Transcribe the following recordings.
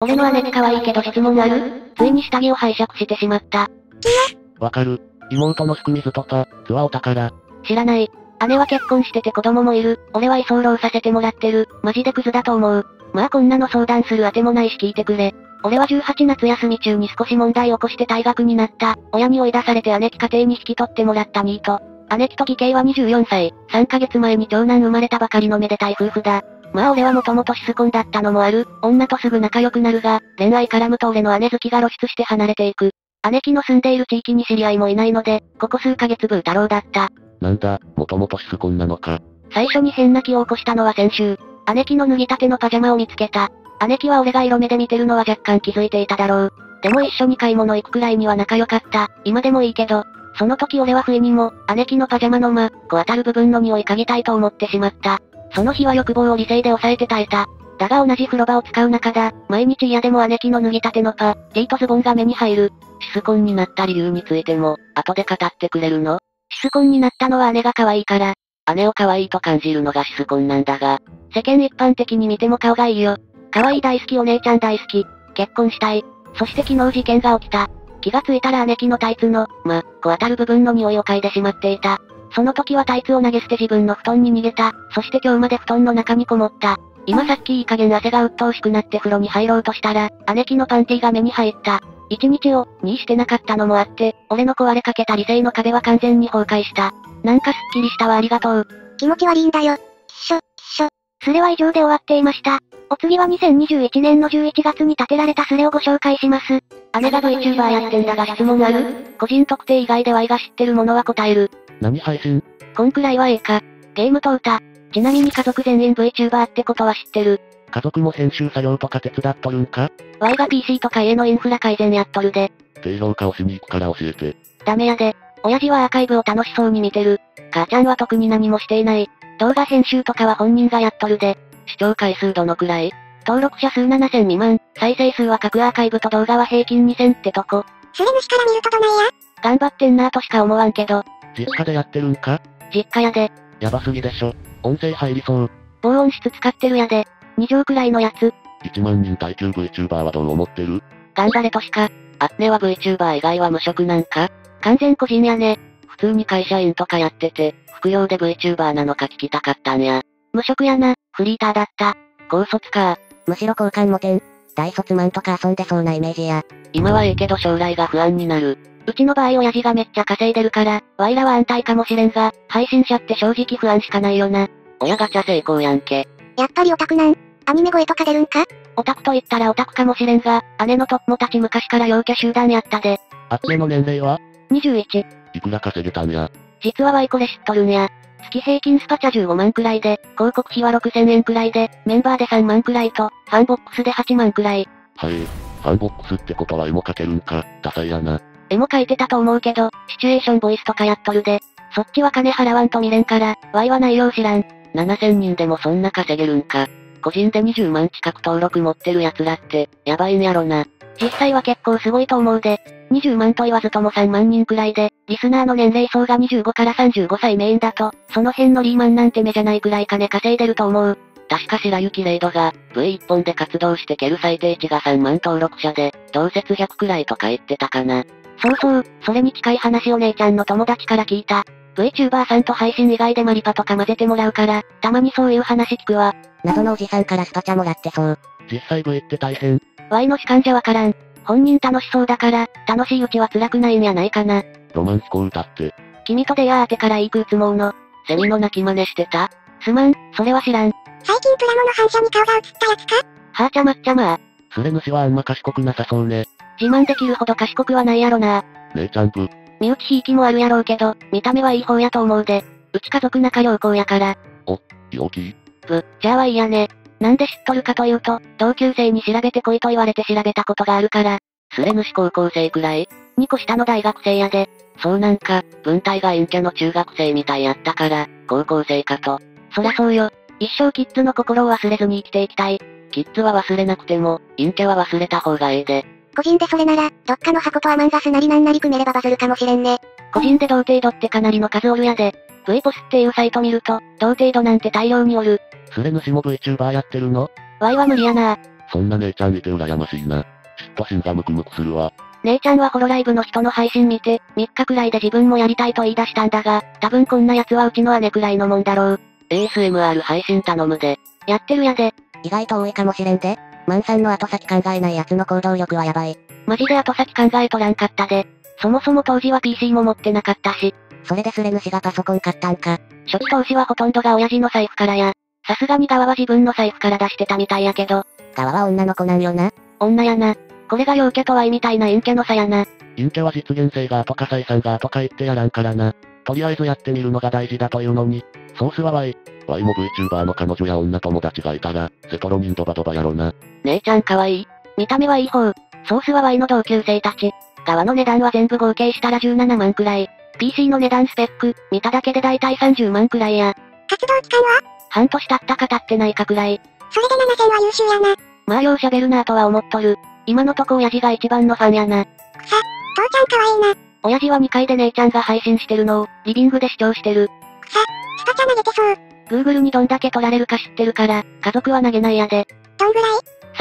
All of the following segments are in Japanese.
俺の姉貴可愛いけど質問ある？ついに下着を拝借してしまった。わかる。妹のすくみずとか、ツワオタから。知らない。姉は結婚してて子供もいる。俺は居候させてもらってる。マジでクズだと思う。まあこんなの相談するあてもないし聞いてくれ。俺は18夏休み中に少し問題を起こして退学になった。親に追い出されて姉貴家庭に引き取ってもらったニート。姉貴と義兄は24歳。3ヶ月前に長男生まれたばかりのめでたい夫婦だ。まあ俺はもともとシスコンだったのもある。女とすぐ仲良くなるが、恋愛絡むと俺の姉好きが露出して離れていく。姉貴の住んでいる地域に知り合いもいないので、ここ数ヶ月ブー太郎だった。なんだ、もともとシスコンなのか。最初に変な気を起こしたのは先週。姉貴の脱ぎたてのパジャマを見つけた。姉貴は俺が色目で見てるのは若干気づいていただろう。でも一緒に買い物行くくらいには仲良かった。今でもいいけど。その時俺は不意にも、姉貴のパジャマの間、こう当たる部分の匂い嗅ぎたいと思ってしまった。その日は欲望を理性で抑えて耐えた。だが同じ風呂場を使う中だ、毎日嫌でも姉貴の脱ぎたてのパ、T とズボンが目に入る。シスコンになった理由についても、後で語ってくれるの？シスコンになったのは姉が可愛いから。姉を可愛いと感じるのがシスコンなんだが、世間一般的に見ても顔がいいよ。可愛い大好きお姉ちゃん大好き。結婚したい。そして昨日事件が起きた。気がついたら姉貴のタイツの、ま、こう当たる部分の匂いを嗅いでしまっていた。その時はタイツを投げ捨て自分の布団に逃げた。そして今日まで布団の中にこもった。今さっきいい加減汗が鬱陶しくなって風呂に入ろうとしたら、姉貴のパンティが目に入った。一日を、にしてなかったのもあって、俺の壊れかけた理性の壁は完全に崩壊した。なんかすっきりしたわありがとう。気持ち悪いんだよ。しょ、しょ。スレは以上で終わっていました。お次は2021年の11月に建てられたスレをご紹介します。姉が VTuber やってんだが質問ある？個人特定以外で Y が知ってるものは答える。何配信？こんくらいはええか。ゲームと歌。ちなみに家族全員 VTuber ってことは知ってる。家族も編集作業とか手伝っとるんか？Y が PC とか家のインフラ改善やっとるで。低評価をしに行くから教えて。ダメやで。親父はアーカイブを楽しそうに見てる。母ちゃんは特に何もしていない。動画編集とかは本人がやっとるで。視聴回数どのくらい？登録者数7000未満。再生数は各アーカイブと動画は平均2000ってとこ。スレ主から見るとどないや頑張ってんなぁとしか思わんけど。実家でやってるんか？実家やで。やばすぎでしょ。音声入りそう。防音室使ってるやで。2畳くらいのやつ。1万人耐久 VTuber はどう思ってる？頑張れとしか。あっねは VTuber 以外は無職なんか？完全個人やね。普通に会社員とかやってて、副業で VTuber なのか聞きたかったんや。無職やな。フリーターだった。高卒か。むしろ好感持てん。大卒マンとか遊んでそうなイメージや。今はええけど将来が不安になる。うちの場合親父がめっちゃ稼いでるから、ワイらは安泰かもしれんが、配信者って正直不安しかないよな。親ガチャ成功やんけ。やっぱりオタクなん？アニメ声とか出るんか？オタクと言ったらオタクかもしれんが、姉のトッモたち昔から陽キャ集団やったで。あっねの年齢は？21。いくら稼げたんや？実はワイこれ知っとるんや。月平均スパチャ15万くらいで、広告費は6000円くらいで、メンバーで3万くらいと、ファンボックスで8万くらい。はい。ファンボックスってことは絵も描けるんか。多才やな。絵も描いてたと思うけど、シチュエーションボイスとかやっとるで。そっちは金払わんと見れんから、ワイは内容知らん。7000人でもそんな稼げるんか。個人で20万近く登録持ってる奴らって、やばいんやろな。実際は結構すごいと思うで。20万と言わずとも3万人くらいで、リスナーの年齢層が25から35歳メインだと、その辺のリーマンなんて目じゃないくらい金稼いでると思う。確か白雪レイドが、V1 本で活動して蹴る最低値が3万登録者で、同説100くらいとか言ってたかな。そうそう、それに近い話を姉ちゃんの友達から聞いた。VTuber さんと配信以外でマリパとか混ぜてもらうから、たまにそういう話聞くわ。謎のおじさんからスパチャもらってそう。実際 V って大変。Y の主観じゃわからん。本人楽しそうだから、楽しいうちは辛くないんやないかな。ロマンスコ歌って。君と出会ってからいい空つもうの。セミの鳴き真似してた？すまん、それは知らん。最近プラモの反射に顔が映ったやつか？はーちゃまっちゃまあ。スレ主はあんま賢くなさそうね。自慢できるほど賢くはないやろな。姉ちゃんぶ。身内ひいきもあるやろうけど、見た目はいい方やと思うで。うち家族仲良好やから。陽気？ぶ、じゃあはいいやね。なんで知っとるかというと、同級生に調べてこいと言われて調べたことがあるから。スレ主高校生くらい？2個下の大学生やで。そうなんか、文体が陰キャの中学生みたいやったから、高校生かと。そりゃそうよ。一生キッズの心を忘れずに生きていきたい。キッズは忘れなくても、陰キャは忘れた方がええで。個人でそれなら、どっかの箱とアマンガスなりなんなり組めればバズるかもしれんね。個人で同程度ってかなりの数おるやで。V ポスっていうサイト見ると、同程度なんて大量におる。スレ主も VTuber やってるの？Y は無理やなそんな姉ちゃんいて羨ましいな。嫉妬心がムクムクするわ。姉ちゃんはホロライブの人の配信見て、3日くらいで自分もやりたいと言い出したんだが、多分こんな奴はうちの姉くらいのもんだろう。ASMR 配信頼むで。やってるやで。意外と多いかもしれんで。マンさんの後先考えない奴の行動力はやばい。マジで後先考えとらんかったで。そもそも当時は PC も持ってなかったし、それでスレ主がパソコン買ったんか。初期投資はほとんどが親父の財布からや。さすがに側は自分の財布から出してたみたいやけど、側は女の子なんよな。女やな。これが陽キャとワイみたいな陰キャの差やな。陰キャは実現性が後か採算が後か言ってやらんからな。とりあえずやってみるのが大事だというのに。ソースは Y。Y も VTuber の彼女や女友達がいたら、セトロニンドバドバやろな。姉ちゃんかわいい。見た目はいい方。ソースは Y の同級生たち。側の値段は全部合計したら17万くらい。PC の値段スペック、見ただけでだいたい30万くらいや。活動期間は半年経ったか経ってないかくらい。それで7000は優秀やな。まあよう喋るなぁとは思っとる。今のとこ親父が一番のファンやな。父ちゃんかわいいな。親父は2階で姉ちゃんが配信してるのを、リビングで視聴してる。ストチャ投げてそう。Google にどんだけ取られるか知ってるから、家族は投げないやで。どんぐら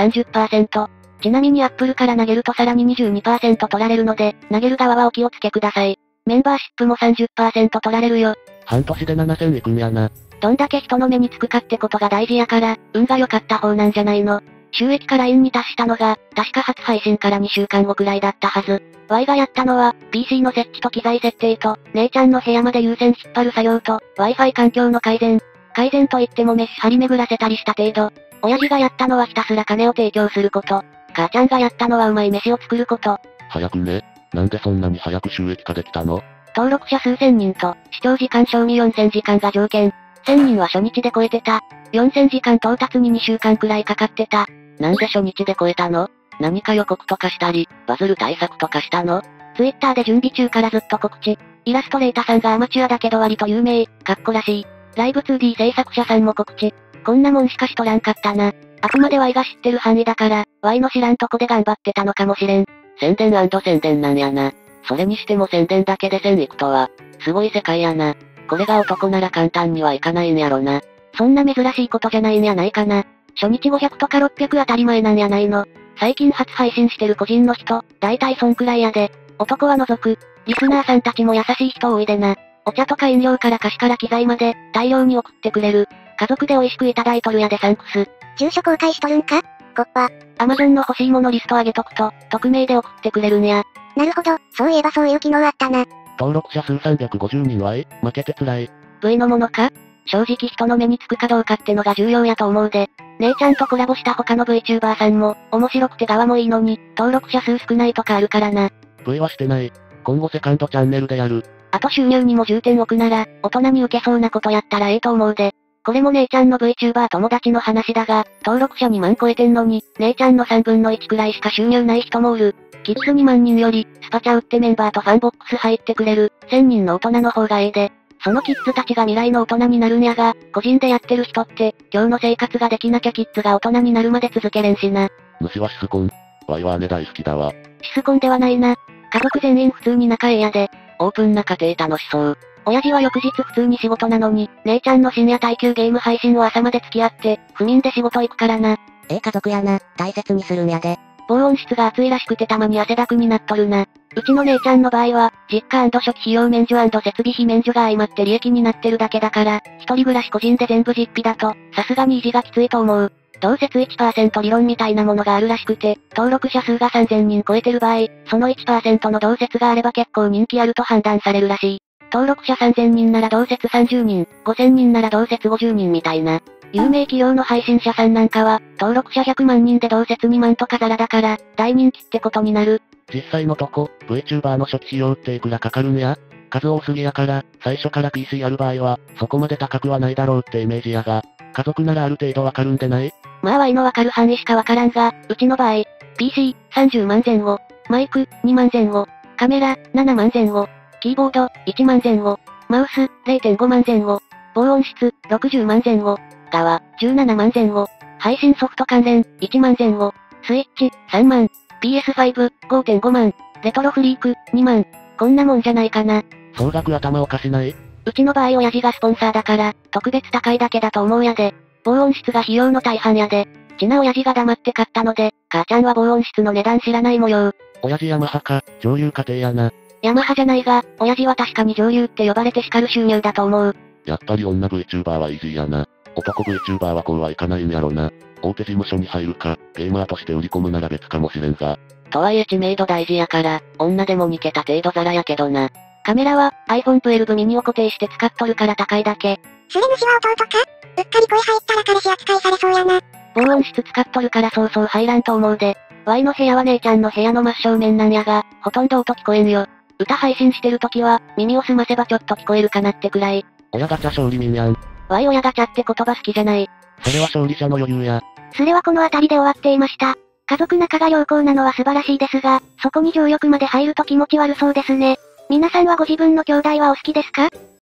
い？30%。ちなみに Apple から投げるとさらに22%取られるので、投げる側はお気をつけください。メンバーシップも30%取られるよ。半年で7000いくんやな。どんだけ人の目につくかってことが大事やから、運が良かった方なんじゃないの。収益化ラインに達したのが、確か初配信から2週間後くらいだったはず。Y がやったのは、PC の設置と機材設定と、姉ちゃんの部屋まで優先引っ張る作業と、Wi-Fi 環境の改善。改善といってもメッシュ張り巡らせたりした程度。親父がやったのはひたすら金を提供すること。母ちゃんがやったのはうまい飯を作ること。早くね。なんでそんなに早く収益化できたの？登録者数千人と、視聴時間賞味4000時間が条件。1000人は初日で超えてた。4000時間到達に2週間くらいかかってた。なんで初日で超えたの？何か予告とかしたり、バズる対策とかしたの？ツイッターで準備中からずっと告知。イラストレーターさんがアマチュアだけど割と有名、かっこらしい。ライブ 2D 制作者さんも告知。こんなもんしかしとらんかったな。あくまで Y が知ってる範囲だから、Y の知らんとこで頑張ってたのかもしれん。宣伝宣伝なんやな。それにしても宣伝だけで1000いくとは、すごい世界やな。これが男なら簡単にはいかないんやろな。そんな珍しいことじゃないんやないかな。初日500とか600当たり前なんやないの。最近初配信してる個人の人、大体そんくらいやで。男は除く。リスナーさんたちも優しい人多いでな。お茶とか飲料から菓子から機材まで、大量に送ってくれる。家族で美味しくいただいとるやでサンクス。住所公開しとるんか？コッパ。アマゾンの欲しいものリスト上げとくと、匿名で送ってくれるんや。なるほど、そういえばそういう機能あったな。登録者数350人はい、負けて辛い。V のものか？正直人の目につくかどうかってのが重要やと思うで。姉ちゃんとコラボした他の VTuber さんも、面白くて側もいいのに、登録者数少ないとかあるからな。V はしてない。今後セカンドチャンネルでやる。あと収入にも重点置くなら、大人に受けそうなことやったらええと思うで。これも姉ちゃんの VTuber 友達の話だが、登録者2万超えてんのに、姉ちゃんの3分の1くらいしか収入ない人もおる。キッズ2万人より、スパチャ打ってメンバーとファンボックス入ってくれる、1000人の大人の方がええで。そのキッズたちが未来の大人になるんやが、個人でやってる人って、今日の生活ができなきゃキッズが大人になるまで続けれんしな。主はシスコン。ワイは姉大好きだわ。シスコンではないな。家族全員普通に仲ええやで。オープンな家庭楽しそう。親父は翌日普通に仕事なのに、姉ちゃんの深夜耐久ゲーム配信を朝まで付き合って、不眠で仕事行くからな。ええ家族やな、大切にするんやで。防音室が暑いらしくてたまに汗だくになっとるな。うちの姉ちゃんの場合は、実家初期費用免除設備費免除が相まって利益になってるだけだから、一人暮らし個人で全部実費だと、さすがに維持がきついと思う。同説1%理論みたいなものがあるらしくて、登録者数が3000人超えてる場合、その1%の同説があれば結構人気あると判断されるらしい。登録者3000人なら同説30人、5000人なら同説50人みたいな。有名企業の配信者さんなんかは、登録者100万人で同説2万とかザラだから、大人気ってことになる。実際のとこ、VTuber の初期費用っていくらかかるんや数多すぎやから、最初から PC やる場合は、そこまで高くはないだろうってイメージやが、家族ならある程度わかるんでない？まあワイのわかる範囲しかわからんが、うちの場合、PC、30万前後、マイク、2万前後、カメラ、7万前後、キーボード、1万前後、マウス、0.5万前後、防音室、60万前後、側、17万前後、配信ソフト関連、1万前後、スイッチ、3万、PS5、5.5万、レトロフリーク、2万、こんなもんじゃないかな。総額頭おかしない？うちの場合親父がスポンサーだから、特別高いだけだと思うやで。防音室が費用の大半やで。ちな親父が黙って買ったので、母ちゃんは防音室の値段知らない模様。親父ヤマハか、上流家庭やな。ヤマハじゃないが、親父は確かに上流って呼ばれて叱る収入だと思う。やっぱり女 VTuber はイージーやな。男 VTuber はこうはいかないんやろな。大手事務所に入るか、ゲーマーとして売り込むなら別かもしれんが。とはいえ知名度大事やから、女でも2桁程度ザラやけどな。カメラは iPhone 12 mini を固定して使っとるから高いだけ。それ主は弟かうっかり声入ったら彼氏扱いされそうやな。防音室使っとるからそうそう入らんと思うで。Y の部屋は姉ちゃんの部屋の真正面なんやが、ほとんど音聞こえんよ。歌配信してる時は、耳を澄ませばちょっと聞こえるかなってくらい。親ガチャ勝利民やん。Y 親ガチャって言葉好きじゃない。それは勝利者の余裕や。それはこの辺りで終わっていました。家族仲が良好なのは素晴らしいですが、そこに情欲まで入ると気持ち悪そうですね。皆さんはご自分の兄弟はお好きですか？